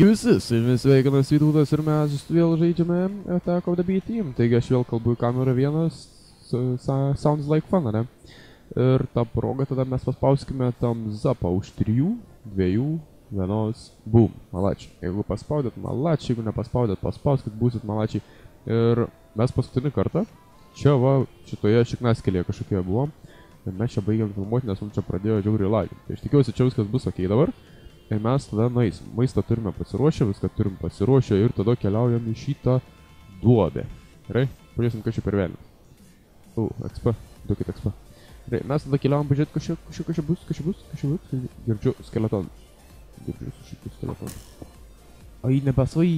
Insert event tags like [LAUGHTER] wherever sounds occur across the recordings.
Sveiki visi, su jumis sveikinas Vytautas ir mes vėl žaidžiame Attack of the B Team. Taigi aš vėl kalbu į kamerą vienas, sounds like fun, ne? Ir tą progą tada mes paspauskime tam zapą už trijų, dviejų, vienos, boom, malačiai. Jeigu paspaudėt malačiai, jeigu nepaspaudėt, paspauskit, būsit malačiai. Ir mes paskutinį kartą, čia va, šitoje šiknaskėlėje kažkokie buvom. Ir mes čia baigiam filmuoti, nes mums čia pradėjo žiauriai laginti. Tai aš tikiuosi, čia viskas bus ok dabar. Ir mes tada nueisim. Maistą turime pasiruošę, viską turim pasiruošę ir tada keliaujam į šitą duobę. Gerai? Pažiūrėsim, kas čia per velnį. O, XP. Duokit XP. Gerai, mes tada keliaujam pažiūrėti, kas čia, kas čia, kas čia bus, kas čia bus, kas čia bus. Girdžiu skeletoną. Girdžiu su šitų skeletonu. Ai, nebesvai.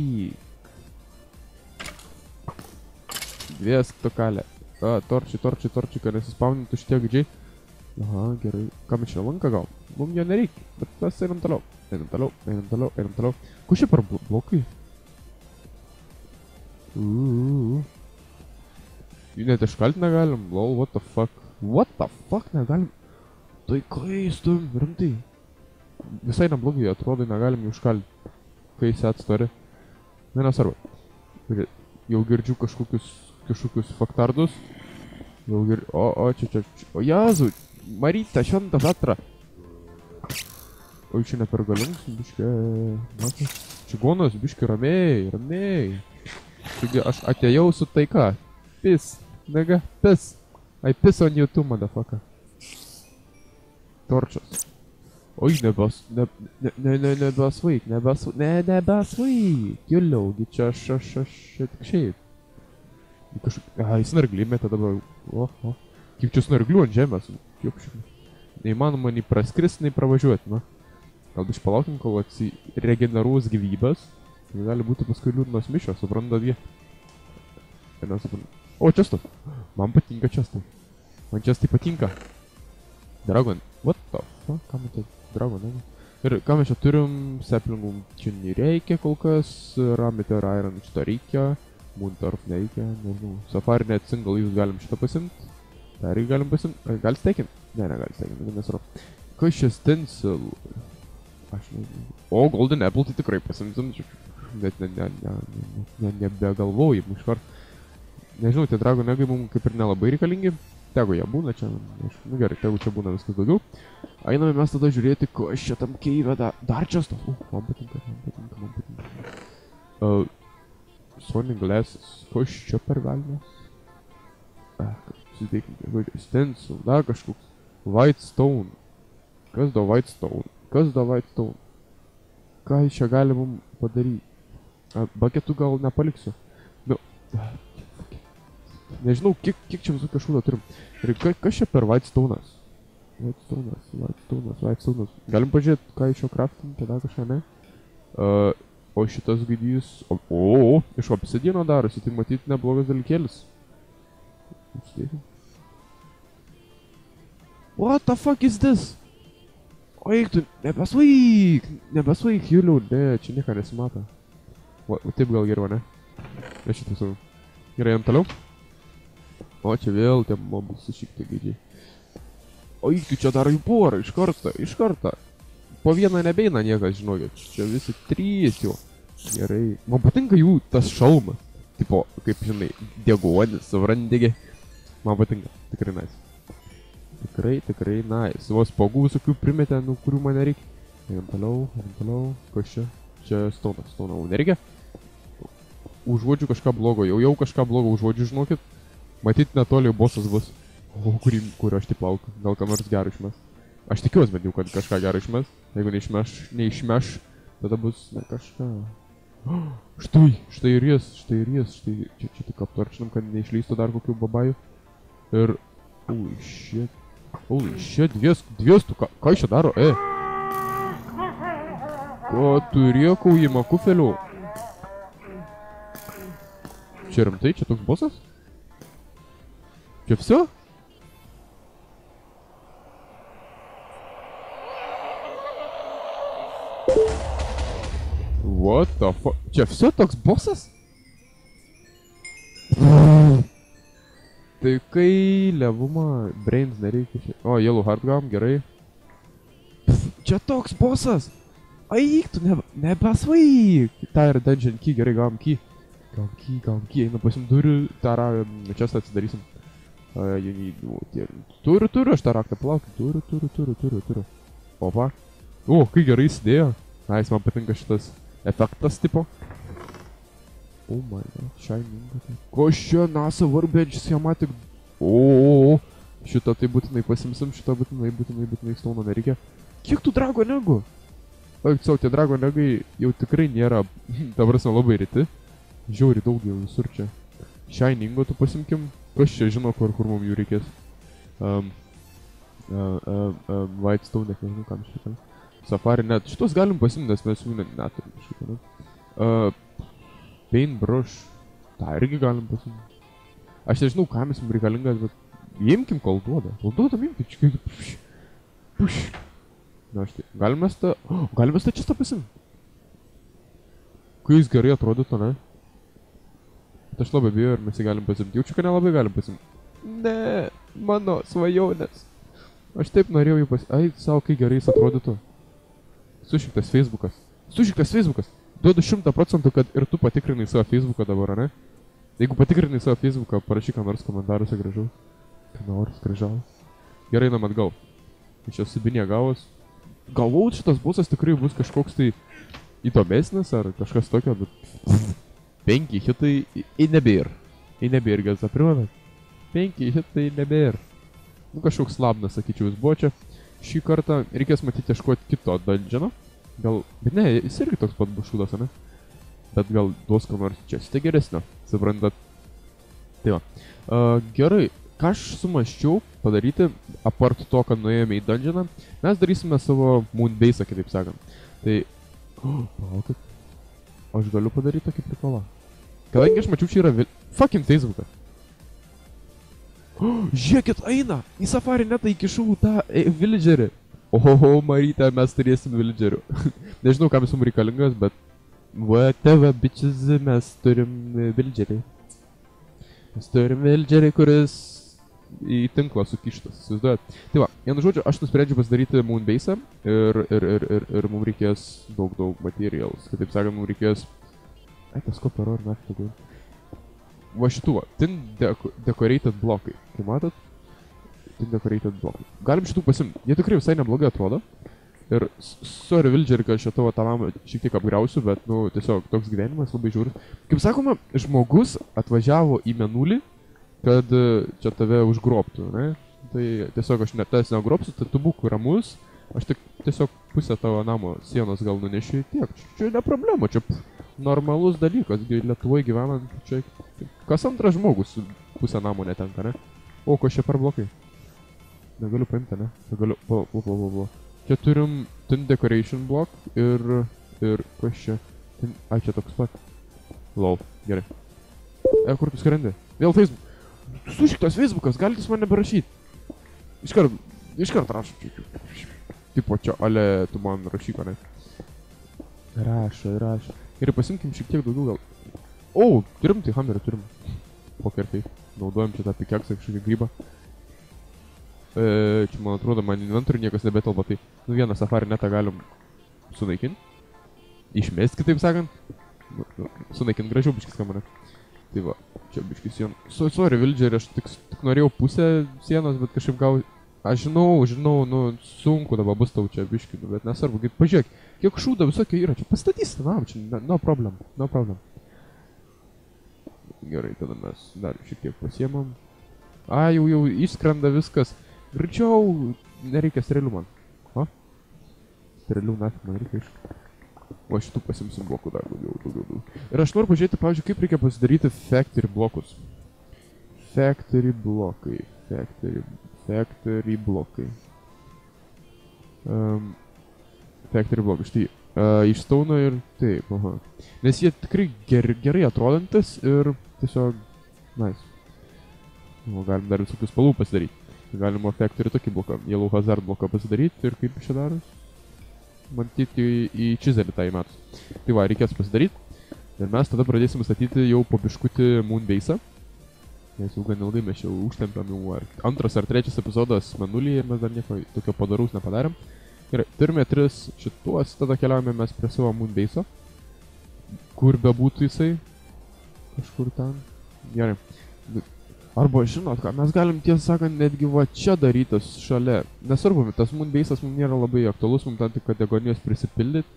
Dviesk tokalę. A, torčiai, torčiai, torčiai, kad nesispaunintų šitie gaidžiai. Aha, gerai. Kam čia lanką gal? Mums jo nereikia, bet mes einam toliau. Einam toliau, einam toliau, einam toliau. Kur čia per blo- blokai? Uuu. Jų net iškalt negalim, lol, what the fuck. What the fuck negalim? Tai kaistum, rimtai. Visai neblogai atrodo, negalim jų iškalt. Kai jis atstori. Ne, nesvarbu. Jau girdžiu kažkokius, kažkokius faktardus. Jau girdžiu, o, o, čia, čia, čia. O, Jazu, Maryta, šventą Petrą. Oi, čia ne per galingas, biškė. Matai, čigonas, biškė ramiai, ramiai. Taigi aš atėjau su taika. Pis, nega, pis. I piss on you too, motherfucker. Torčas. Oi, nebas, ne, ne, ne, ne, nebesvaik, nebesvaik, ne, nebesvaik. Juliaugi, čia aš, aš, aš, šiaip. Kažkaip, a, jis snarglį metė dabar. O, o. Kaip čia snarglių ant žemės. Kaip čia. Neįmanoma nei praskris, nei pravažiuoti, na. Gal biš palaukim, kol atsiregeneruos gyvybės. Tai gali būti paskui liūdnos mišios, supranta nesuprantu. O, čestas. Man patinka čestai. Man čestai patinka. Dragon. What the fuck? Kam tai Dragon, ne? Ir ką mes čia turim, seplingų čia nereikia kol kas, Ramiter Iron šito reikia, Moonturf nereikia, nežinau, Safari net single use galim šitą pasimti, dar irgi galim pasimti, gal stekin? Ne, negali stekin, nesvarbu. Kas čia stencil? Aš. O, Golden Apple tai tikrai pasimtum, net ne, ne, ne, ne, ne, nebegalvojim iš karto. Nežinau, tie Dragon Eggai mums kaip ir nelabai reikalingi, tegu jie būna čia, aišku, nu gerai, tegu čia būna viskas daugiau. Einame mes tada žiūrėti, ko aš čia tam keivė da... Dar čia stos. Uh, man patinka, man patinka, man patinka. Uh, Sonic Glasses. Ko aš čia per velnės? Ah, susidėkime, žodžiu, Stencil, dar kažkoks. White Stone. Kas da White Stone? Kas da White Stone? Ką jis čia gali mum padaryti? Baketų gal nepaliksiu. Nu, nežinau, kiek, kiek čia visų kažkada turim. Ir ka, kas čia per White Stone'as? Whitestone'as, Whitestone'as, Whitestone'as. Galim pažiūrėti, ką iš jo craftinti, tada kažką, ne? Uh, o šitas gaidys... O, o, iš obsidieno darosi, tai matyti neblogas dalykėlis. What the fuck is this? O eik tu, nebesvaik, nebesvaik, Juliau, ne, čia nieko nesimato. O, taip gal geriau, ne? Ne šitą savo. Gerai, ant toliau. O čia vėl tie mobilus šiek tiek gaidžiai. O eik tu čia dar jų porą, iš karto, iš karto. Po vieną nebeina niekas, žinokit. Čia visi trys jau. Gerai. Man patinka jų tas šalmas. Tipo, kaip žinai, deguonis, suvrandėgi. Man patinka. Tikrai nice. Tikrai, tikrai nice. Vos spogų visokių primetė, nu kurių man nereikia. Einam toliau, einam toliau. Kas čia? Čia stonas, stonas. Nereikia? Užuodžiu kažką blogo, jau jau kažką blogo užuodžiu, žinokit. Matyt, netoli bosas bus. O, kurį, kurio aš taip laukiu. Gal ką nors gerą išmes. Aš tikiuosi bent jau, kad kažką gerą išmes. Jeigu neišmeš, neišmeš, tada bus ne kažką. [GASPS] Štai, štai ir jis, štai ir jis, štai čia, čia tik aptarčinam, kad neišlystų dar kokių babajų. Ir... Holy shit. Holy shit, dvies, dvies tu, ką, ką jis čia daro, e? Ko tu riekauji, makufeliu? Čia rimtai, čia toks bosas? Čia все? What the fuck? Čia все toks bosas? Tai kai levuma, brains nereikia. O, yellow heart gavom, gerai. Pff, Čia toks bosas. Aik, tu nebe, nebesvaik. Ta ir dungeon key, gerai, gavom key. Gavom key, gavom key, einu pasim durų, tą ra- čia atsidarysim. Uh, you need, nu, tie, turiu, turiu, aš tą raktą palauk, turiu, turiu, turiu, turiu, turiu. Opa. O, kai gerai įsidėjo. Nais, man patinka šitas efektas tipo. Oh my god, shining. Ko čia NASA Warbench schematic? O, o. Šitą tai būtinai pasimsim, šitą būtinai, būtinai, būtinai stauno nereikia. Kiek tų drago negų? Oi, savo, tie drago negai jau tikrai nėra, ta prasme, labai reti. Žiauri daug jau visur čia. Shiningo tu pasimkim. Kas čia žino, kur, kur mums jų reikės. Um, uh, uh, um, Whitestone, nežinau, kam šitą. Safari net. Šitos galim pasimti, nes mes jų net neturim šitą. Ne? Uh, paintbrush. Ta irgi galim pasimti. Aš nežinau, kam jis mums reikalingas, bet imkim, kol duoda. Kol duoda, imkim. Puš. Puš. Na, aš tai. Galim mes tą... [GASPS] Oh, galim mes tą čia pasimti. Kai jis gerai atrodytų, ne? Bet aš labai bijau ir mes jį galim pasimti. Jaučiu, kad nelabai galim pasimti. Ne, mano svajonės. Aš taip norėjau jį pas... Ai, savo, kai gerai jis atrodytų. Sušiktas Facebookas. Sušiktas Facebookas. Duodu šimtą procentų, kad ir tu patikrinai savo Facebooką dabar, ne? Jeigu patikrinai savo Facebooką, parašyk ką nors komentaruose gražaus. Ką nors gražaus. Gerai, einam atgal. Čia subinė gavos. Galvau, šitas bosas tikrai bus kažkoks tai įdomesnis ar kažkas tokio, bet penki hitai į- nebėr. Į nebėr, gal zaprimame? Penki hitai nebėr. Nu kažkoks labnas, sakyčiau, jis buvo čia. Šį kartą reikės matyti ieškoti kito dungeono. Gal, bet ne, jis irgi toks pat bušūdas, ne? Bet gal duos ką nors čia, tai geresnio, suprantat? Tai va. Uh, gerai, ką aš sumaščiau padaryti, apart to, kad nuėjome į dungeoną, mes darysime savo moonbase, kitaip sakant. Tai, [GASPS] oh, palaukit, aš galiu padaryti tokį prikolą. Kadangi aš mačiau, čia yra vil... fucking Facebookas. Oh, [GASPS] žiūrėkit, eina! Į safari netą įkišau tą e, villagerį. Oho, Marytė, mes turėsim villagerių. [LAUGHS] Nežinau, kam jis mums reikalingas, bet... Whatever, bitches, mes turim e, villagerį. Mes turim villagerį, kuris į tinklą sukištas, įsivaizduojat. Tai va, vienu žodžiu, aš nusprendžiau pasidaryti Moonbase ir, ir, ir, ir, ir mums reikės daug, daug materials. Kitaip sakant, mums reikės... Ai, tas kopero ar naktį. Va šitų, va, tin decorated blokai. Kaip matot? Tin decorated blokai. Galim šitų pasimti. Jie tikrai visai neblogai atrodo. Ir, sorry, Vilger, kad čia tavo tą namą šiek tiek apgrausiu, bet, nu, tiesiog toks gyvenimas labai žiūrus. Kaip sakoma, žmogus atvažiavo į menulį, kad e, čia tave užgrobtų, ne? Tai tiesiog aš net tas negrobsiu, tai tu būk ramus, aš tik tiesiog pusę tavo namo sienos gal nunešiu tiek. Čia ne problema, čia normalus dalykas, Lietuvoje gyvenant, čia kas antras žmogus pusę namo netenka, ne? O, ko čia per blokai? Negaliu paimti, ne? Negaliu, pala, pala, pala, pala. Čia turim tin decoration block ir, ir kas čia? Tin, ai, čia toks pat. Lol, gerai. E, kur tu skrendi? Vėl Facebook. Sušiktas Facebookas, galite jūs man neberašyti. Iškart, iškart rašo. Tipo, čia, ale, tu man rašyk, ne? Rašo, rašo. Ir pasimkim šiek tiek daugiau gal. O, turim tai hammerį, turim. Poker face. Naudojam čia tą pikeksą, kažkokį grybą. E, čia man atrodo, man inventorių niekas nebetelpa, tai nu vieną safari netą galim sunaikinti. Išmest, kitaip sakant. Nu, nu, Sunaikint gražiau biškis kamane. Tai va, čia biškis sieną. So, sorry, Vildžerį, aš tik, tik norėjau pusę sienos, bet kažkaip gal... Aš žinau, žinau, nu, sunku dabar bus tau čia biškį, nu, bet nesvarbu, kaip pažiūrėk, kiek šūdo visokio yra, čia pastatys, na, čia, no problem, no problem. Gerai, tada mes dar šiek tiek pasiemam. A, jau, jau išskrenda viskas. Greičiau, nereikia strėlių man. O? Strėlių nafik man reikia iš... O šitų pasimsim blokų dar daugiau, daugiau, daugiau. Ir aš noriu pažiūrėti, pavyzdžiui, kaip reikia pasidaryti factory blokus. Factory blokai. Factory, factory blokai. Um, factory blokai, štai. Uh, iš stauno ir taip, aha. Nes jie tikrai ger, gerai atrodantis ir tiesiog, nice. Nu, galim dar visokius spalvų pasidaryti. Galima factory tokį bloką, yellow hazard bloką pasidaryti ir kaip čia daros. Matyti į, į čizelį tą įmetus. Tai va, reikės pasidaryti. Ir mes tada pradėsim statyti jau po biškutį Moonbase. Nes jau gan ilgai mes jau užtempiam jau ar antras ar trečias epizodas Menulį ir mes dar nieko tokio padaraus nepadarėm. Gerai, turime tris šituos, tada keliaujame mes prie savo Moonbase'o. Kur bebūtų jisai. Kažkur ten. Gerai. Arba žinot ką, mes galim tiesą sakant netgi va čia darytas šalia. Nesvarbu, tas Moonbase'as mums nėra labai aktualus, mums tam tik kategorijos prisipildyti.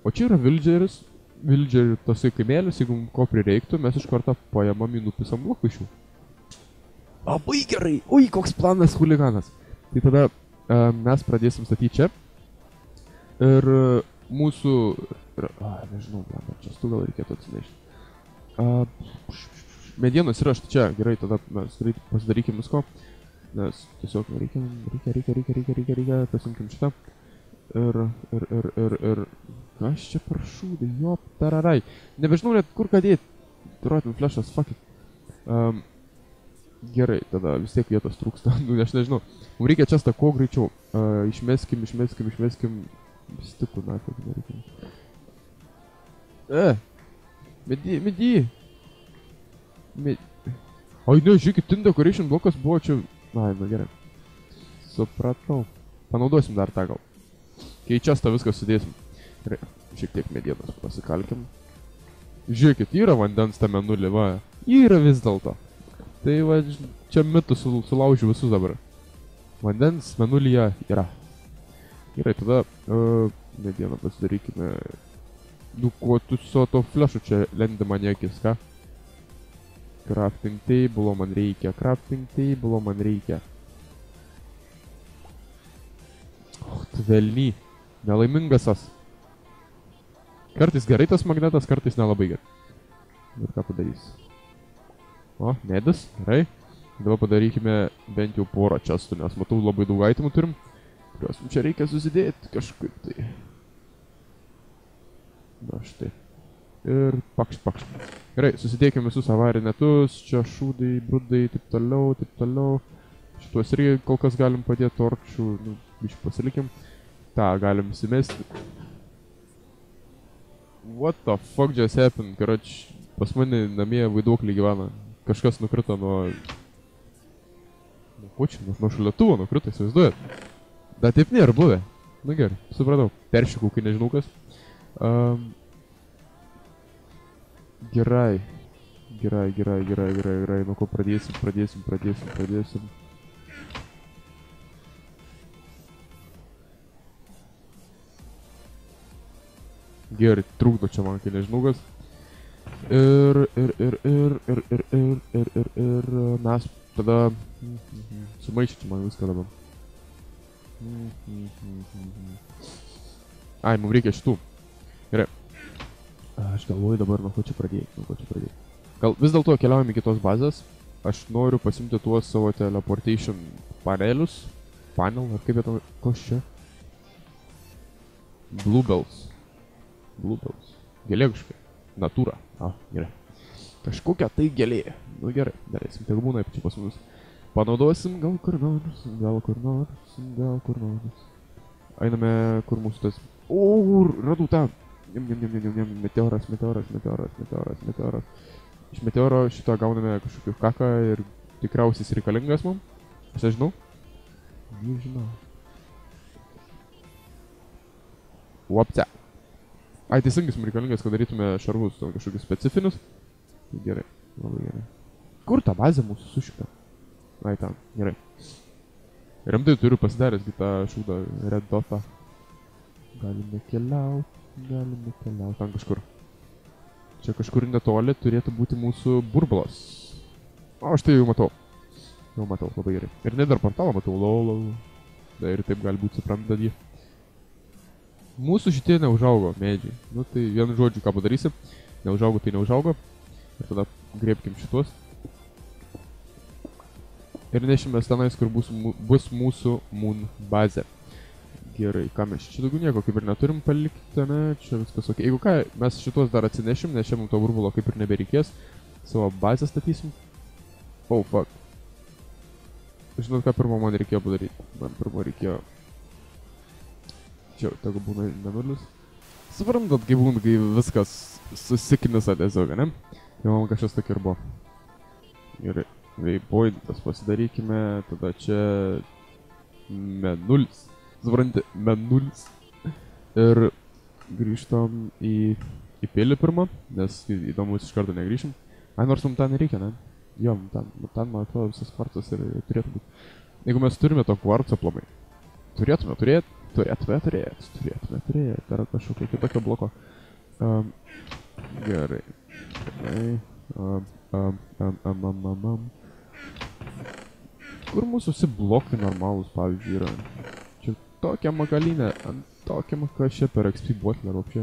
O čia yra Villageris, Villager tasai kaimėlis, jeigu mums ko prireiktų, mes iš karto paėmam į nupisam jų. Labai gerai, ui, koks planas huliganas. Tai tada uh, mes pradėsim statyti čia. Ir uh, mūsų... A, nežinau, man čia stu gal reikėtų atsinešti. Uh, medienos yra štai čia, gerai, tada mes greit pasidarykim visko. Nes tiesiog reikia, reikia, reikia, reikia, reikia, reikia, reikia, pasimkim šitą. Ir, ir, ir, ir, ir, kas čia per šūdai, jo, tararai. Nebežinau net kur ką dėti. Rotin flešas, fuck it. Um, gerai, tada vis tiek vietos trūksta, [LAUGHS] nu aš nežinau. Mums reikia čia kuo greičiau. Uh, išmeskim, išmeskim, išmeskim. Stikų, na, kad nereikia. E, medi, medi. Oi, ne, žiūrėkit, tin decoration blokas buvo čia. Na, na gerai. Supratau. Panaudosim dar tą gal. Kai čia tą viską sudėsim. Gerai, šiek tiek medienos pasikalkim. Žiūrėkit, yra vandens tame nuliva. Yra vis dėlto. Tai va, čia mitų sul, sulaužiu visus dabar. Vandens menulyje yra. Gerai, tada uh, medieną pasidarykime. Nu, kuo tu su to flešu čia lendi man į akis, ką? Crafting table man reikia, crafting table man reikia. O, tu velny. Nelaimingasas. Kartais gerai tas magnetas, kartais nelabai gerai. Ir ką padarys? O, medis, gerai. Dabar padarykime bent jau porą čestų, nes matau labai daug aitimų turim, kuriuos čia reikia susidėti kažkaip tai. Na štai. Ir pakš, pakš. Gerai, susidėkime visus avarinetus, čia šūdai, brudai, taip toliau, taip toliau. Šituos irgi kol kas galim padėti torčių, nu, iš pasilikim. Ta, galim įsimesti. What the fuck just happened? Karoč, pas mane namie vaiduokliai gyvena. Kažkas nukrito nuo... Nuo ko čia? Nuo, nuo šalėtuvo nukrito, įsivaizduojat? Bet taip nėra buvę. Na gerai, supratau. Peršikau, kai nežinau kas. Um, gerai. Gerai, gerai, gerai, gerai, gerai. Nuo ko pradėsim, pradėsim, pradėsim, pradėsim. Gerai, trukdo čia man, kas. Ir, ir, ir, ir, ir, ir, ir, ir, ir, ir mes tada sumaišyti man viską dabar. Ai, mums reikia šitų. Gerai. Aš galvoju dabar, nuo ko čia pradėti, nuo ko čia pradėti. Gal vis dėlto keliaujame iki kitos bazės. Aš noriu pasimti tuos savo teleportation panelius. Panel, ar kaip jie tam... Kas čia? Bluebells. Bluebells. Gėlė kažkokia. Natūra. A, gerai. Kažkokia tai gėlė. Nu gerai, darysim, tegu būna čia pas mus. Panaudosim gal kur nors, gal kur nors, gal kur nors. Einame, kur mūsų tas... O, radau tą. Jam, jam, jam, jam, jam, meteoras, meteoras, meteoras, meteoras, meteoras. Iš meteoro šito gauname kažkokių kaką ir tikriausiai jis reikalingas mums. Aš nežinau. Nežinau. Uopce. Ai, teisingai, mums reikalingas, kad darytume šarvus, ten kažkokius specifinius. Tai gerai, labai gerai. Kur ta bazė mūsų sušikta? Ai, ten, gerai. Rimtai turiu pasidaręs tą šūdą Red Dotą. Galime keliauti, galime keliauti ten kažkur. Čia kažkur netoli turėtų būti mūsų burbulas. O, aš tai jau matau. Jau matau, labai gerai. Ir net dar portalą matau, lol. Da ir taip gali būti suprantat jį. Mūsų šitie neužaugo medžiai. Nu tai vienu žodžiu, ką padarysim. Neužaugo, tai neužaugo. Ir tada griebkim šitos. Ir nešimės tenais, kur bus, bus mūsų moon bazė. Gerai, ką mes čia daugiau nieko kaip ir neturim palikti, ne? Čia viskas ok. Jeigu ką, mes šitos dar atsinešim, nes čia mums to burbulo kaip ir nebereikės. Savo bazę statysim. Oh, fuck. Žinot, ką pirmą man reikėjo padaryti? Man pirmą reikėjo... Čia, tegu būna nenulis. Suprantat, kaip būna, kai viskas susiknisa tiesiog, ne? Tai man kažkas tokia ir buvo. Gerai. Waypointas pasidarykime, tada čia... Menulis. Supranti, menulis. Ir grįžtam į, į pilį pirmą, nes įdomus iš karto negrįšim. Ai, nors mums ten nereikia, ne? Jo, mum ten, mum ten, man atrodo, visas kvarcas ir turėtų būti. Jeigu mes turime to kvarco aplamai, turėtume turėti, turėtume turėti, turėtume turėti, ar kažkokio kitokio bloko. Um, gerai. Gerai. Um, um, um, um, um, um, um. Kur mūsų visi blokai normalūs, pavyzdžiui, yra? Čia tokia magalinė, ant tokia maka čia per XP botlę, ar čia.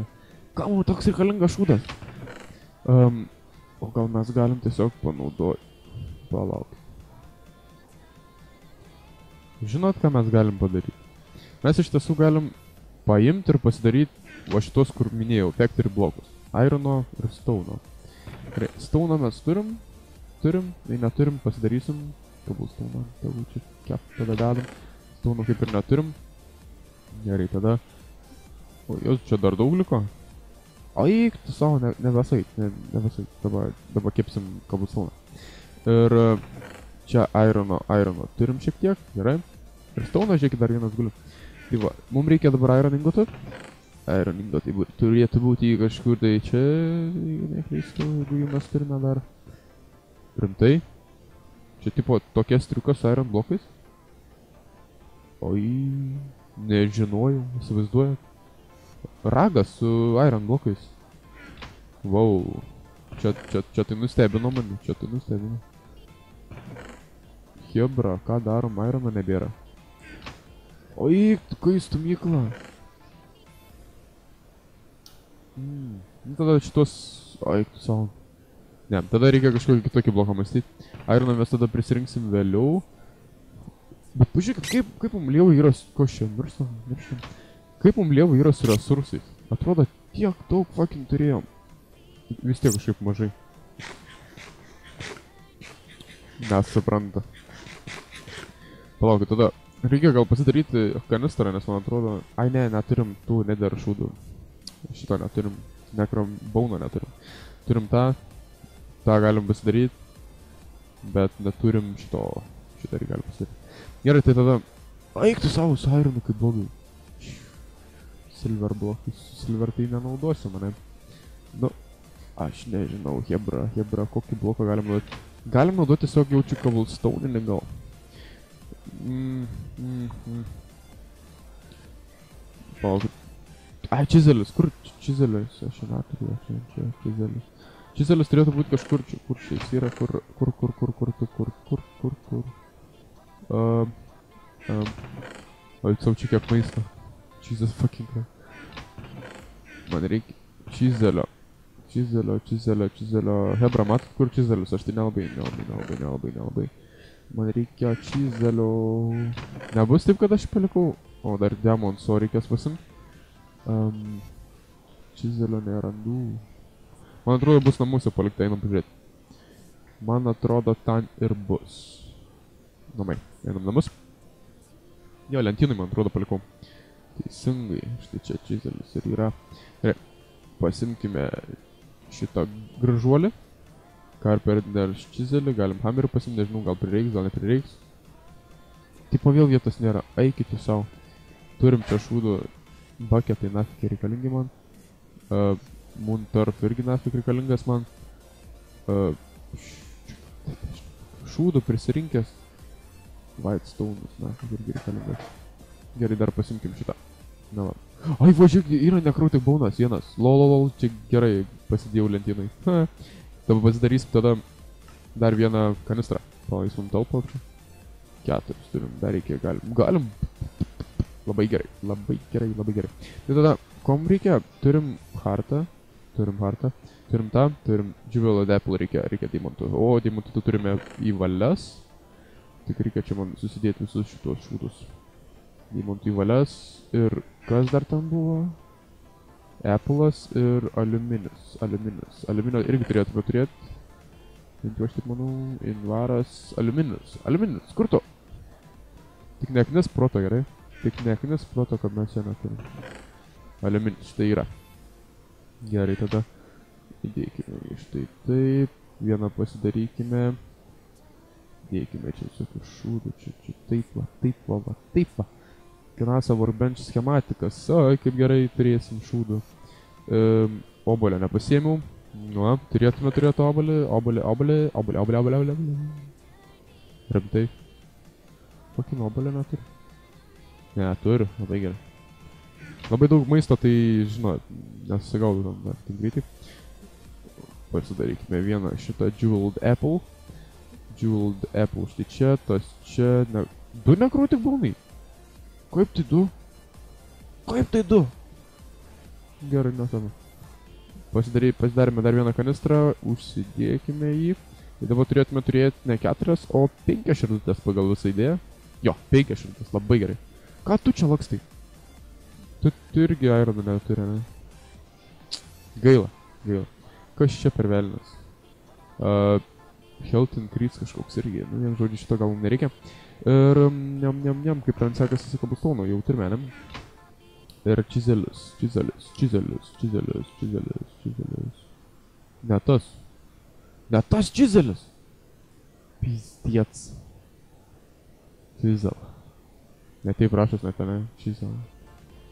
Kam mums toks reikalingas šūdas? Um, o gal mes galim tiesiog panaudoti. Palauk. Žinot, ką mes galim padaryti? Mes iš tiesų galim paimti ir pasidaryti va šitos, kur minėjau, factory blokus. Irono ir Stauno. Gerai, Stauną mes turim, turim, jei neturim, pasidarysim. Tegul Stauną, tegul čia kep, tada dedam. Stauno kaip ir neturim. Gerai, tada. O jos čia dar daug liko? O eik, tu savo, ne, nebesai, ne, nebesai. Dabar, dabar kepsim kabustauną. Ir čia Irono, Irono turim šiek tiek, gerai. Ir Stauno, žiūrėkit, dar vienas guli. Tai va, mums reikia dabar Iron ingotų. Iron ingotai turėtų būti kažkur tai čia, jeigu neklystu, jeigu jų mes turime dar. Rimtai? Čia tipo tokie striukas su Iron blokais? Oi, nežinojau, įsivaizduoju. Ragas su Iron blokais. Wow. Čia, čia, čia tai nustebino mane, čia tai nustebino. Hebra, ką darom, Irono nebėra. Oi, kai stumykla. Mm. Nu, tada šitos... Oi, tu savo. Ne, tada reikia kažkokį kitokį bloką mąstyti. Ironą mes tada prisirinksim vėliau. Bet pažiūrėkit, kaip, kaip mums lieva yra... Ko čia, mirštam, mirštam. Kaip mums lieva yra su resursais. Atrodo, tiek daug fucking turėjom. Vis tiek kažkaip mažai. Mes supranta. Palaukit, tada reikia gal pasidaryti kanistrą, nes man atrodo... Ai ne, neturim tų neder šūdų. Šito neturim. Nekrom bauno neturim. Turim tą. tą galim pasidaryti, bet neturim šito, šitą irgi galim pasidaryti. Gerai, tai tada, eik tu savo su Ironu kaip blogai. Silver blokai, su Silver tai nenaudosiu mane. Nu, aš nežinau, Hebra, Hebra, kokį bloką galim naudoti. Galim naudoti tiesiog jaučiu cobblestone gal. Mm, mm, mm. Palaukit. Ai, čizelis, kur čizelis? Aš jau neturiu, aš jau čia čizelis. Čizelis turėtų būti kažkur čia, kur čia jis yra, kur, kur, kur, kur, kur, kur, kur, kur, kur, kur. Um, um, oi, savo čia kiek maisto. Jesus fucking Christ. Man reikia čizelio. Čizelio, čizelio, čizelio. Hebra, matot, kur čizelis? Aš tai nelabai, nelabai, nelabai, nelabai, nelabai. Man reikia čizelio. Nebus taip, kad aš palikau. O, dar demonso reikės pasimti. Um, čizelio nerandu. Man atrodo, bus namuose palikta, einam pažiūrėti. Man atrodo, ten ir bus. Namai, einam namus. Jo, lentynai, man atrodo, palikau. Teisingai, štai čia čizelis ir yra. Gerai, pasimkime šitą gražuolį. Carpenter čizelį, galim hammerį pasimti, nežinau, gal prireiks, gal neprireiks. Tipo vėl vietos nėra, eikit jūs savo. Turim čia šūdų buketai, nafik reikalingi man. Uh, Moonturf irgi nafik reikalingas man. Uh, šūdų prisirinkęs. Whitestone'us, nafik irgi reikalingas. Gerai, dar pasimkim šitą. Na va. Ai, važiuok, yra nekrautik baunas, vienas. Lololol, čia gerai pasidėjau lentynai. Dabar pasidarysim tada dar vieną kanistrą. Palauk, jis mums talpo čia. Keturis turim, dar reikia, galim. Galim. Labai gerai, labai gerai, labai gerai. Tai tada, kom reikia? Turim hartą, turim hartą, turim tą, turim džiuvelą depl reikia, reikia deimantų. O, deimantų tu turime į valias. Tik reikia čia man susidėti visus šitos šūdus. Deimantų į valias ir kas dar ten buvo? Apple'as ir aliuminis. Aliuminis. Aliuminio irgi turėtume turėti. Bent jau aš taip manau. Invaras. Aliuminis. Aliuminis. Kur tu? Tik neknis proto, gerai? Tik neknis proto, kad mes jo neturim. Aliuminis. Tai yra. Gerai, tada. Įdėkime jį štai taip. Vieną pasidarykime. Dėkime čia visokių šūdų. Čia, čia taip va, taip va, va, taip va. NASA workbench schematikas. O, kaip gerai turėsim šūdų. E, obolio nepasiėmiau. Nu, turėtume turėti obolį, obolį, obolį, obolį, obolį, obolį, obolį. obolį. Rimtai. Kokį obolį neturi? Ne, turiu, labai gerai. Labai daug maisto, tai, žinot, nesusigaudau tam dar taip greitai. Pasidarykime vieną šitą Jeweled Apple. Jeweled Apple štai čia, tas čia, ne... Du nekrau tik balnai. Kaip tai du? Kaip tai du? Gerai, nesame. Pasidarė, pasidarėme dar vieną kanistrą, užsidėkime jį. Ir dabar turėtume turėti ne keturias, o penkias širdutės pagal visą idėją. Jo, penkias širdutės, labai gerai. Ką tu čia lakstai? Tu, tu irgi Ironą neturi, ne? Gaila, gaila. Kas čia per velnas? Uh, health increase kažkoks irgi, nu, vien žodžiu, šito gal mums nereikia. Ir, niam, niam, niam, kaip ten sekasi su kabustonu, jau turime, ne? Ir čizelis, čizelis, čizelis, čizelis, čizelis, čizelis. Ne tas. Ne tas čizelis. Pizdiec. Čizel. Ne taip rašas, net ne. Čizel.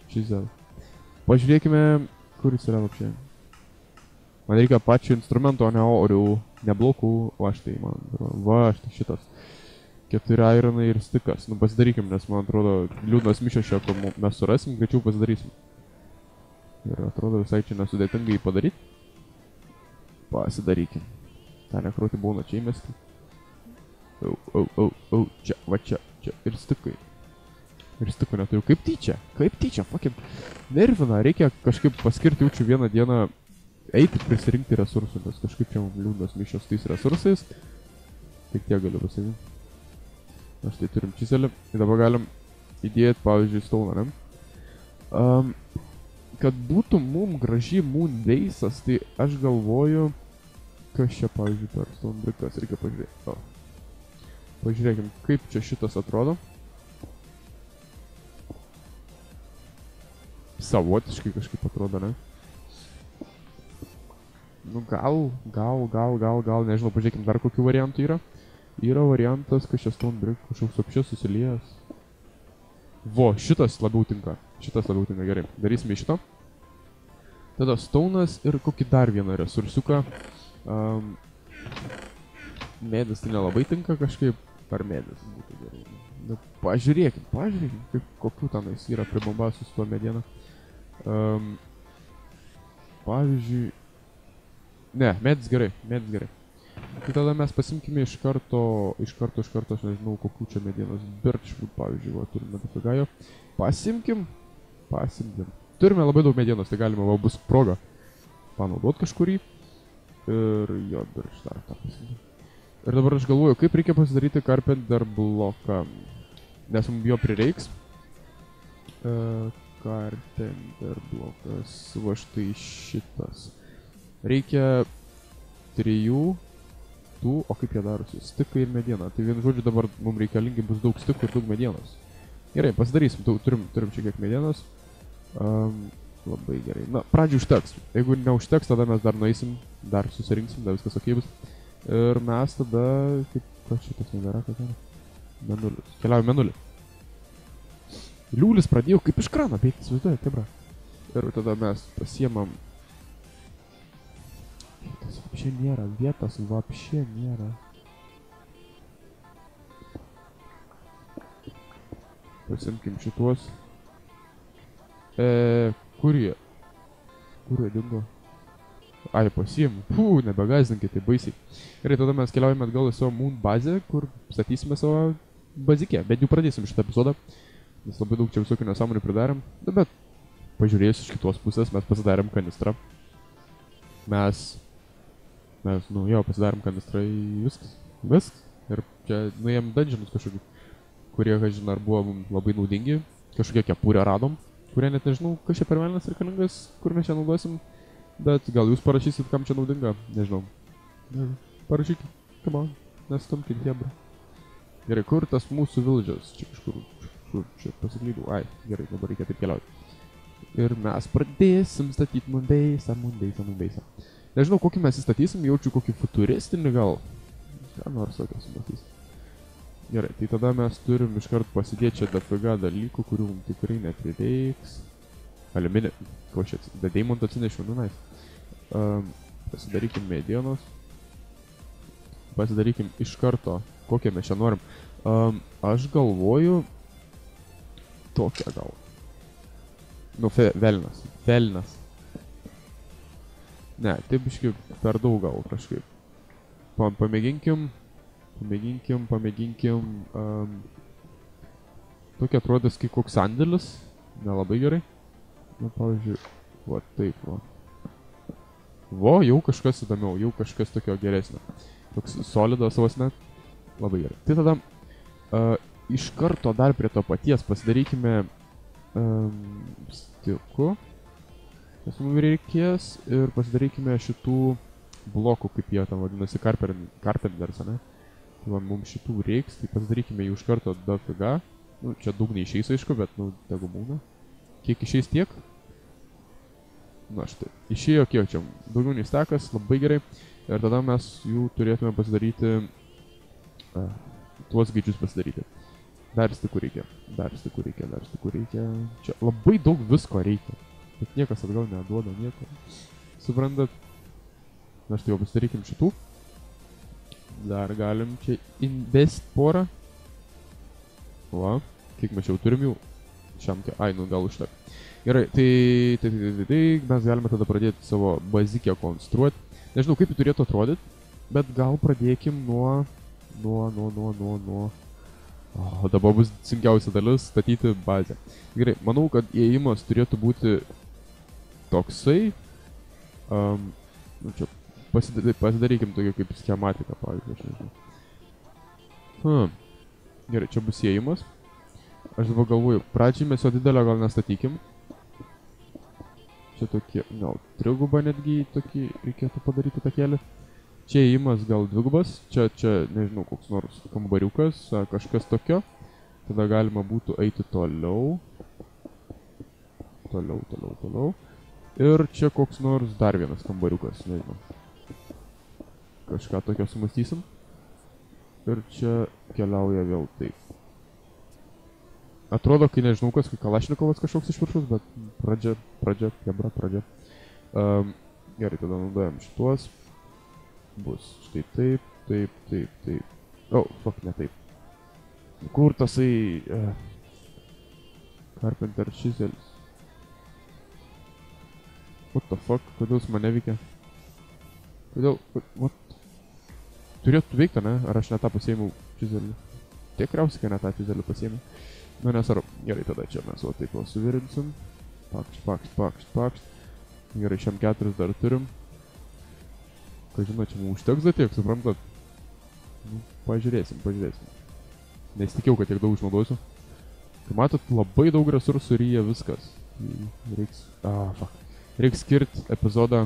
Čizel. Pažiūrėkime, kur jis yra apšiai. Man reikia pačių instrumento, ne orių, ne blokų. Va štai, man atrodo. Va štai šitas. Keturi ironai ir stikas. Nu pasidarykim, nes man atrodo liūdnas čia, kur mu- mes surasim, greičiau pasidarysim. Ir atrodo visai čia nesudėtinga jį padaryti. Pasidarykim. Ta nekrūti būna čia įmesti. Au, au, au, au, čia, va čia, čia. Ir stikai. Ir stikų neturiu. Kaip tyčia? Kaip tyčia? Fucking nervina. Reikia kažkaip paskirti jaučiu vieną dieną eiti prisirinkti resursų, nes kažkaip čia liūdnas mišios tais resursais. Tik tiek galiu pasakyti. Na štai turim čiselį. Ir dabar galim įdėti, pavyzdžiui, stauną, ne? Um, kad būtų mum graži moon base'as, tai aš galvoju, kas čia, pavyzdžiui, per stone brickas reikia pažiūrėti. O. Pažiūrėkim, kaip čia šitas atrodo. Savotiškai kažkaip atrodo, ne? Nu gal, gal, gal, gal, gal, nežinau, pažiūrėkim dar kokių variantų yra. Yra variantas, kad čia stone brick kažkoks apšės susiliejęs. Vo, šitas labiau tinka. Šitas labiau tinka, gerai. Darysime iš šito. Tada stonas ir kokį dar vieną resursiuką. Um, medis tai nelabai tinka kažkaip. Ar medis būtų gerai. Nu, pažiūrėkim, pažiūrėkim, kaip, kokių tenais yra pribambasiu su tuo mediena. Um, pavyzdžiui... Ne, medis gerai, medis gerai. Tai tada mes pasimkime iš karto, iš karto, iš karto, aš nežinau, kokių čia medienos. Birchwood, pavyzdžiui, va, turime dafiga jo. Pasimkim, pasimkim. Turime labai daug medienos, tai galima, va, bus proga panaudoti kažkurį. Ir jo, birch dar tą pasimkim. Ir dabar aš galvoju, kaip reikia pasidaryti carpenter bloką. Nes mums jo prireiks. Uh, carpenter blokas, va štai šitas. Reikia trijų tų, o kaip jie darosi, stikai ir mediena. Tai vienu žodžiu dabar mums reikalingi bus daug stikų ir daug medienos. Gerai, pasidarysim, tu, turim, turim šiek tiek medienos. Um, labai gerai. Na, pradžiui užteks. Jeigu neužteks, tada mes dar nueisim, dar susirinksim, dar viskas ok bus. Ir mes tada, kaip, kas šitas nebėra, kas yra? Menulis. Keliaujame menulį. Liūlis pradėjo kaip iš krano bėgti, įsivaizduoju, tebra. Ir tada mes pasiemam Čia nėra vietos, vapšė nėra. Pasimkim šituos. E, kur jie? Kur jie dingo? Ai, pasiimu. Pū, nebegazinkit, tai baisiai. Gerai, tada mes keliaujame atgal į savo Moon bazę, kur statysime savo bazikę. Bet jau pradėsim šitą epizodą, nes labai daug čia visokių nesąmonių pridarėm. Na, bet pažiūrėjus iš kitos pusės, mes pasidarėm kanistrą. Mes Mes, nu jo, pasidarėm kanistrą į viskas. Viskas. Ir čia nuėjom dungeonus kažkokius, kurie, kažin, ar buvo mums labai naudingi. Kažkokią kepurę radom, kurie net nežinau, kas čia per velnas reikalingas, kur mes čia naudosim. Bet gal jūs parašysit, kam čia naudinga, nežinau. Nežinau. Parašykit, come on, nestumkit hebra. Gerai, kur tas mūsų villages? Čia kažkur, kur čia pasiklydau. Ai, gerai, dabar reikia taip keliauti. Ir mes pradėsim statyti Moonbase'ą, Moonbase'ą, Moonbase'ą. Nežinau, kokį mes įstatysim, jaučiu kokį futuristinį gal. Ką nors tokio sumatys. Gerai, tai tada mes turim iškart pasidėti čia dafiga dalykų, kurių mums tikrai neprireiks. Aliuminė, ko čia, be deimonto atsinešiau, nu nais. Um, pasidarykim medienos. Pasidarykim iš karto, kokią mes čia norim. Um, aš galvoju, tokią gal. Nu, fe, velnas, velnas. Ne, taip biškai per daug gal kažkaip. Pa, pamėginkim, pamėginkim, pamėginkim. Um, tokia atrodys kaip koks sandėlis, nelabai gerai. Na, pavyzdžiui, va taip, va. Vo, jau kažkas įdomiau, jau kažkas tokio geresnio. Toks solidas vos net. Labai gerai. Tai tada uh, iš karto dar prie to paties pasidarykime um, stiku. Kas mums reikės ir pasidarykime šitų blokų, kaip jie tam vadinasi, carpenters, ne? Tai va, mums šitų reiks, tai pasidarykime jų iš karto dafiga. Nu, čia daug neišeis aišku, bet, nu, tegu būna. Kiek išeis tiek? Na štai. Išėjo kiek čia? Daugiau nei stakas, labai gerai. Ir tada mes jų turėtume pasidaryti... Uh, tuos gaičius pasidaryti. Dar stikų reikia, dar stikų reikia, dar stikų reikia. Čia labai daug visko reikia. Bet niekas atgal neduoda nieko. Suprantat? Na štai jau pasidarykim šitų. Dar galim čia invest porą. Va, kiek mes jau turim jų. Šiam, ai, nu gal užtek. Gerai, tai, tai, tai, tai, tai mes galime tada pradėti savo bazikę konstruoti. Nežinau, kaip jį turėtų atrodyti, bet gal pradėkim nuo, nuo, nuo, nuo, nuo, nuo. O dabar bus sunkiausia dalis - statyti bazę. Gerai, manau, kad įėjimas turėtų būti toksai. Um, nu, čia pasidary, pasidarykim tokią kaip schematiką, pavyzdžiui, aš nežinau. Hmm. Gerai, čia bus įėjimas. Aš dabar galvoju, pradžiai mes jo didelio gal nestatykim. Čia tokie, gal trigubą netgi tokį reikėtų padaryti takėlį. Čia įėjimas gal dvigubas, čia, čia, nežinau, koks nors kambariukas, ar kažkas tokio. Tada galima būtų eiti toliau. Toliau, toliau, toliau. Ir čia koks nors dar vienas kambariukas, nežinau. Kažką tokio sumastysim. Ir čia keliauja vėl taip. Atrodo, kai nežinau kas, kai Kalašnikovas kažkoks iš viršus, bet pradžia, pradžia, kebra, pradžia. Um, gerai, tada naudojam šituos. Bus štai taip, taip, taip, taip. O, oh, fuck, ne taip. Kur tasai... Uh, Carpenter Chiselis. What the fuck, kodėl jis mane veikia? Kodėl, what? Turėtų veikti, ne? Ar aš ne tą pasiėmiau Chiselį? Tikriausiai, kad ne tą Chiselį pasiėmiau. Nu nesvarbu. Gerai, tada čia mes o taip suvirinsim. Pakšt, pakšt, pakšt, pakšt. Gerai, šiam keturis dar turim. Ką žinau, čia mums užteks dar tiek, suprantat? Nu, pažiūrėsim, pažiūrėsim. Nesitikėjau, kad tiek daug išnaudosiu. Tai matot, labai daug resursų ryja viskas. Reiks... Ah, fuck. Reiks skirti epizodą,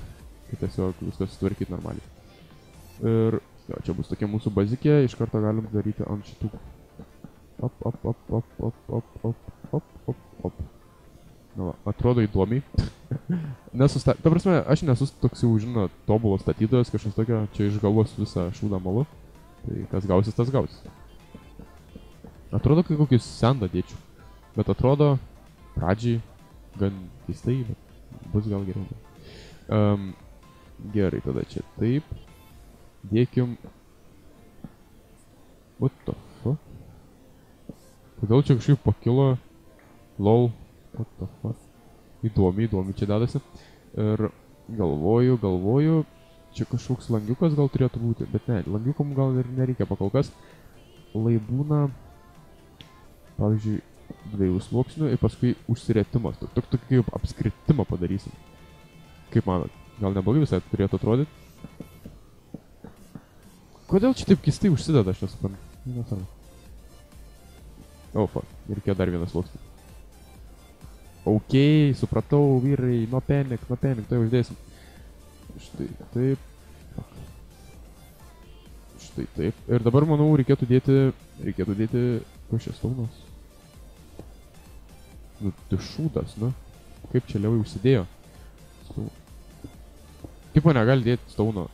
kad tiesiog viskas sutvarkyti normaliai. Ir jo, čia bus tokia mūsų bazikė, iš karto galim daryti ant šitų Op, op, op, op, op, op, op, op, op, op. Nu, va, atrodo įdomiai. [LAUGHS] Nesusta... Ta prasme, aš nesu toks jau, žinot, tobulas statytojas, kažkas tokio, čia iš galvos visą šūdą malu. Tai kas gausis, tas gausis. Atrodo, kai kokį sendą dėčiau. Bet atrodo, pradžiai gan keistai, bet bus gal geriau. Um, gerai, tada čia taip. Dėkim. What the Kodėl čia kažkaip pakilo? Lol. What the fuck? Įdomi, įdomi čia dedasi. Ir galvoju, galvoju. Čia kažkoks langiukas gal turėtų būti. Bet ne, langiukom gal ir nereikia pakol kas. Lai būna, pavyzdžiui, dviejų sluoksnių ir paskui užsirėtimas. Tokį tok, kaip apskritimą padarysim. Kaip manot? Gal neblogai visai turėtų atrodyti? Kodėl čia taip keistai užsideda, aš nesuprantu. Nesvarbu. O, fuck. Reikėjo dar vieną sluoksnį. Ok, supratau, vyrai, nuo penik, nuo penik, tai uždėsim. Štai taip. Štai taip. Ir dabar, manau, reikėtų dėti, reikėtų dėti, ko šis staunas? Nu, tai šūdas, nu. Kaip čia levai užsidėjo? Stau. Kaip man negali dėti stauno?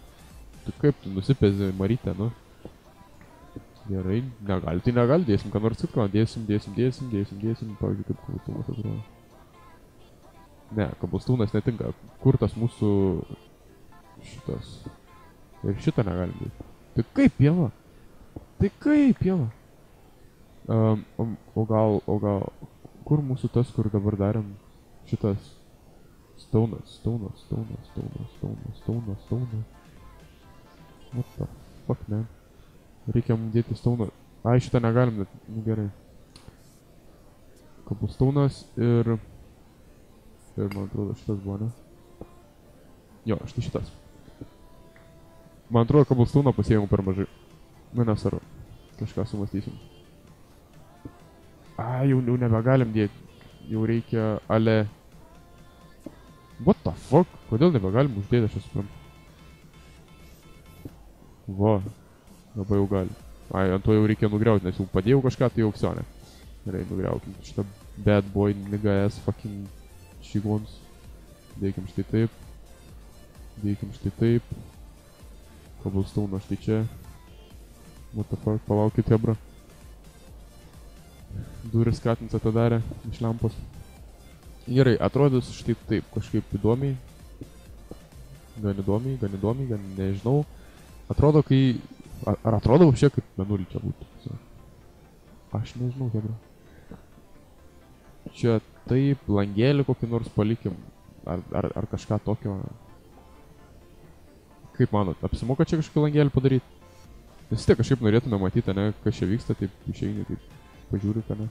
Tu kaip tu nusipezi Marytę, nu? Gerai, negali, tai negali, dėsim ką nors kitko, dėsim, dėsim, dėsim, dėsim, dėsim, pavyzdžiui, kaip kabulstūnas atrodo. Ne, kabulstūnas netinka, kur tas mūsų šitas. Ir šitą negalim dėti. Tai kaip pieva? Tai kaip pieva? Um, o, o gal, o gal, kur mūsų tas, kur dabar darėm šitas Staunas, staunas, staunas, staunas, staunas, staunas, staunas. What the fuck, man? Reikia mums dėti stauną. Ai, šitą negalim, bet, nu gerai. Kabulstaunas ir... Ir man atrodo šitas buvo, ne? Jo, štai šitas. Man atrodo, kabulstauną pasiėmiau per mažai. Nu, nesvarbu. Kažką sumastysim. A, jau, jau nebegalim dėti. Jau reikia ale... What the fuck? Kodėl nebegalim uždėti, aš suprantu. Va. Labai jau gali. Ai, ant to jau reikia nugriauti, nes jau padėjau kažką, tai jau ksonė. Gerai, nugriaukim šitą bad boy nigga ass fucking šigons. Dėkim štai taip. Dėkim štai taip. Cobblestone štai čia. What the fuck, palaukit, hebra. Duris skatins atidarė iš lempos. Gerai, atrodys štai taip, kažkaip įdomiai. Gan įdomiai, gan įdomiai, gan nežinau. Atrodo, kai... Ar, atrodo šiek kaip menulį čia būtų? Aš nežinau, hebra. Čia taip, langėlį kokį nors palikim. Ar, ar, ar kažką tokio. Kaip manot, apsimoka čia kažkokį langelį padaryti? Vis tiek kažkaip norėtume matyti, ne, kas čia vyksta, taip išeini, taip pažiūri, ką ne.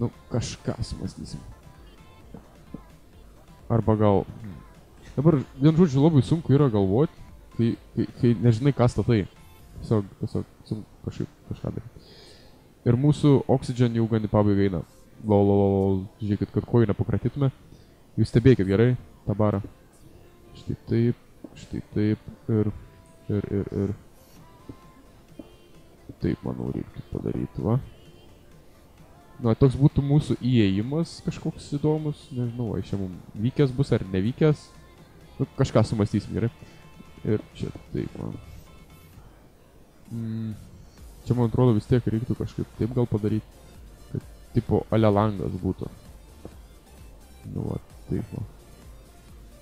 Nu, kažką sumastysim. Arba gal... hmm. Dabar, vien žodžiu, labai sunku yra galvoti, kai, kai, kai nežinai, ką statai. Tiesiog, tiesiog, sunku kažkaip kažką daryti. Ir mūsų oxygen jau gan į pabaigą eina. Lol, lol, lol. Žiūrėkit, kad kojų nepakratytume. Jūs stebėkit gerai tą barą. Štai taip, štai taip ir, ir, ir, ir. Taip, manau, reiktų padaryti, va. Na, toks būtų mūsų įėjimas kažkoks įdomus, nežinau, ar čia mums vykęs bus ar nevykęs. Nu, kažką sumastysim gerai. Ir čia taip, man. Mm, čia, man atrodo, vis tiek reiktų kažkaip taip gal padaryti, kad tipo ale langas būtų. Nu, va, taip, va.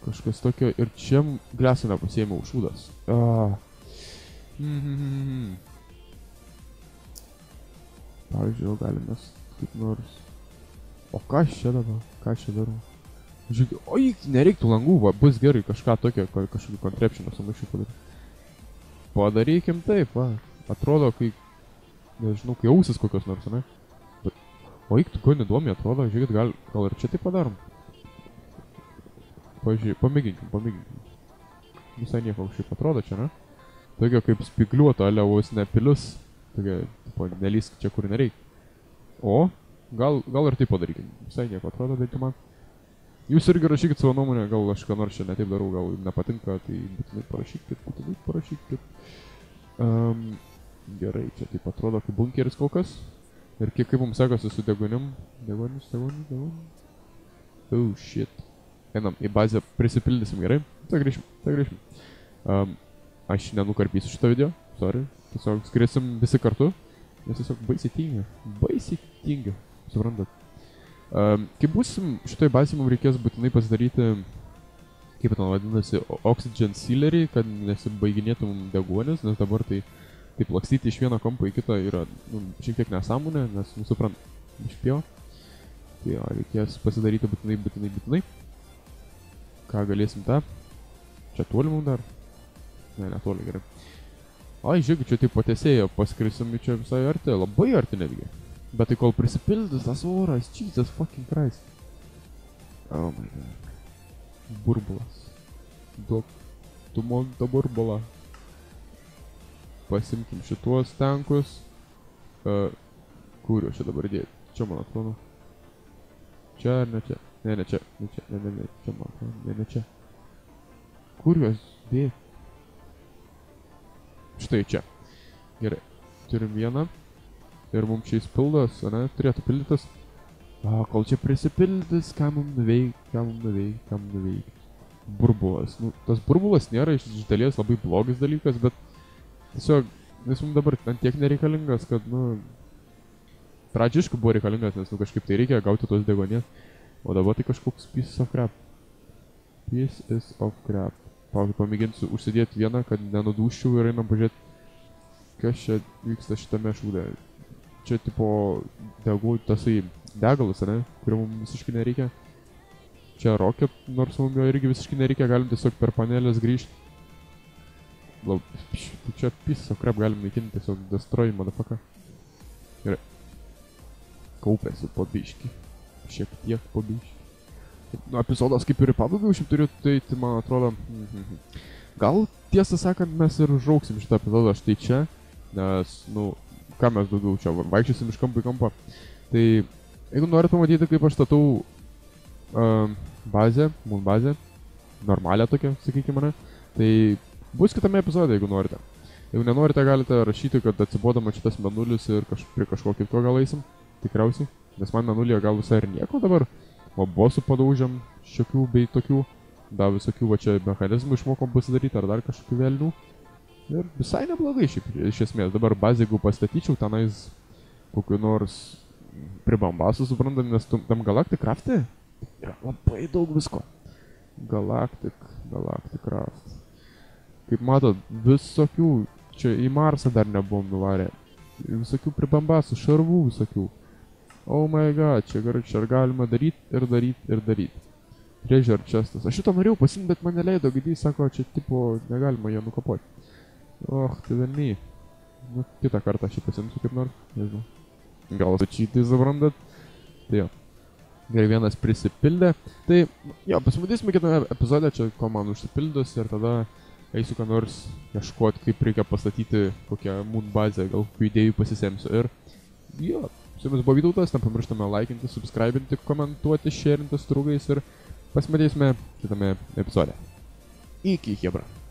Kažkas tokio. Ir čia glesiną pasiėmiau šūdas. Ah. Mm -hmm. Pavyzdžiui, jau galim mes kaip nors. O ką aš čia dabar? Ką aš čia darau? Žiūrėk, oi, nereiktų langų, va, bus gerai kažką tokio, ka- kažkokį kontrepšiną sumaišį padaryti. Padarykim taip, va. Atrodo, kai, nežinau, kai ausis kokios nors, ne? Bet, o tu ko nedomi atrodo, žiūrėkit, gal, gal ir čia taip padarom. Pažiūrėk, pamėginkim, pamėginkim. Visai nieko šiaip atrodo čia, ne? Tokia kaip spigliuota, ale vos ne pilis. Tokia, tipo, nelysk čia kur nereikia. O, gal, gal ir taip padarykim. Visai nieko atrodo, jau man. Jūs irgi rašykit savo nuomonę, gal aš ką nors čia netaip darau, gal nepatinka, tai būtinai parašykit, būtinai parašykit. Um, gerai, čia taip atrodo kaip bunkeris kol kas. Ir kiek kaip mums sekasi su degunim. Degunis, degunis, degunis. Oh shit. Einam į bazę, prisipildysim gerai. Tai grįšim, tai grįšim. Um, aš nenukarpysiu šito video, sorry. Tiesiog skriesim visi kartu. Nes tiesiog baisiai tingiu. Baisiai tingiu. Suprantat? Um, kai būsim šitoj bazėje, mums reikės būtinai pasidaryti, kaip ten vadinasi, oxygen sealerį, kad nesibaiginėtum deguonis, nes dabar tai taip lakstyti iš vieno kampo į kitą yra nu, šiek tiek nesąmonė, nes, nu, suprant, išpėjo. Tai jo, reikės pasidaryti būtinai, būtinai, būtinai. Ką galėsim tą? Čia toli mums dar? Ne, netoli gerai. Ai, žiūrėk, čia taip patesėjo, paskrisim čia visai arti, labai arti netgi. Bet tai kol prisipildys tas oras, Jesus fucking Christ. Oh my god. Burbulas. Duok tu man tą burbulą. Pasimkim šituos tankus. Uh, kur jau čia dabar dėti? Čia man atrodo. Čia ar ne čia? Ne, ne čia. Ne čia. Ne, ne, ne. Čia man atrodo. Ne, ne čia. Kur juos dėti? Štai čia. Gerai. Turim vieną. Ir mums čia įspildas, ne? Turėtų pildytis. O, kol čia prisipildys, ką mums nuveikti, ką mums nuveikti, ką mums nuveikti. Burbulas. Nu, tas burbulas nėra iš, iš dalies labai blogas dalykas, bet tiesiog Nes mums dabar ant tiek nereikalingas, kad, nu... Pradžiškai buvo reikalingas, nes, nu, kažkaip tai reikia gauti tos degonės. O dabar tai kažkoks piece of crap. Piece is of crap. Palauk, pamėginsiu užsidėti vieną, kad nenudūščiau ir einam pažiūrėti, kas čia vyksta šitame šūde. Čia tipo degų tasai degalas, ne? Kurio mums visiškai nereikia. Čia rocket, nors mums jo irgi visiškai nereikia, galim tiesiog per panelės grįžti. Lab, tai čia of crap galim naikinti tiesiog destroy, motherfucker. Gerai. Kaupėsi po biškį. Šiek tiek po biškį. Nu, epizodas kaip ir į pabaigą jau turiu, tai, tai man atrodo... Mhm. Gal tiesą sakant mes ir užrauksim šitą epizodą štai čia, nes, nu, ką mes daugiau čia va- vaikščiosim iš kampo į kampą. Tai jeigu norit pamatyti, kaip aš statau um, bazę, moon bazę, normalią tokią, sakykime, ne, tai bus kitame epizode, jeigu norite. Jeigu nenorite, galite rašyti, kad atsibodama šitas menulis ir kaž, prie kažko kito gal eisim, tikriausiai, nes man menulyje gal visai ir nieko dabar, o bosų padaužiam šiokių bei tokių, dar visokių va čia mechanizmų išmokom pasidaryti ar dar kažkokių velnių. Ir visai neblogai šiaip iš esmės. Dabar bazę, jeigu pastatyčiau tenais kokiu nors pribambasų, suprantam, nes tam Galactic Craft'e yra labai daug visko. Galactic, Galactic Craft. Kaip matot, visokių, čia į Marsą dar nebuvom nuvarę. Visokių pribambasų, šarvų visokių. Oh my god, čia gerai, čia galima daryti ir daryti ir daryti. Treasure chestas. Aš šito norėjau pasimti, bet man neleido, gydys sako, čia tipo negalima jo nukopoti. Och, tai velniai. Nu, kitą kartą aš jį pasimsiu kaip nors, nežinau. Gal sačytai suprantat? Tai jo. Gerai, vienas prisipildė. Tai, jo, pasimatysime kitame epizode, čia kol man užsipildus ir tada eisiu ką nors ieškoti, kaip reikia pastatyti kokią moon bazę, gal kokių idėjų pasisemsiu. Ir, jo, su jumis buvo Vytautas, nepamirštame laikinti, subscribinti, komentuoti, sharinti su draugais ir pasimatysime kitame epizode. Iki, Hebra.